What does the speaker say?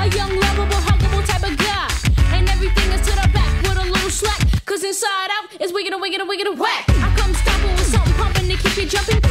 A young, lovable, huggable type of guy. And everything is to the back with a little slack. Cause inside out, it's wicked and wicked and wicked and whack. I come stomping with something pumping to keep you jumping.